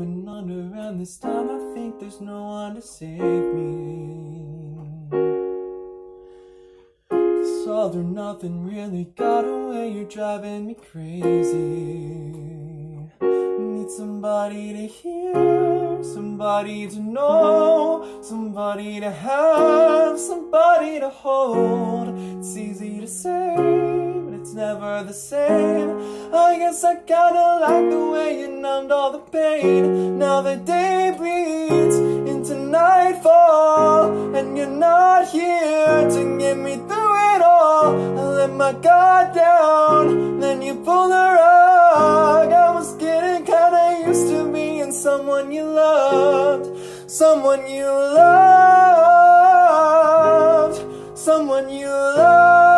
And this time I think there's no one to save me. This all or nothing really got away, you're driving me crazy. Need somebody to hear, somebody to know, somebody to have, somebody to hold. It's easy to say, but it's never the same. I guess I kinda like the way you and all the pain. Now the day bleeds into nightfall, and you're not here to get me through it all. I let my guard down, then you pull the rug. I was getting kinda used to being someone you loved, someone you loved, someone you loved.